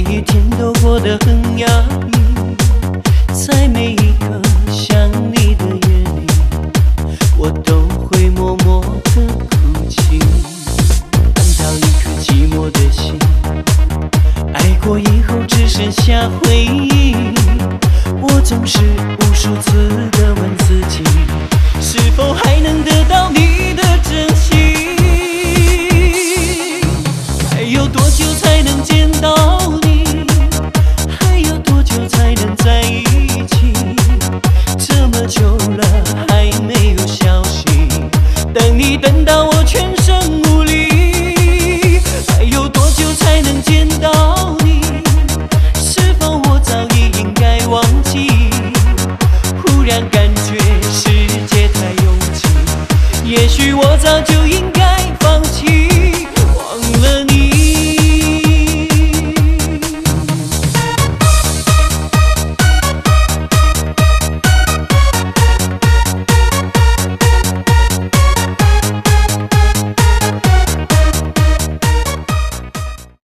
每一天都过得很压抑，在每一个想你的夜里，我都会默默的哭泣。搬到一颗寂寞的心，爱过以后只剩下回忆。我总是无数次的问自己，还没有消息等你等到我全身无力还有多久才能见到你？是否我早已应该忘记？忽然感觉世界太拥挤也许我早就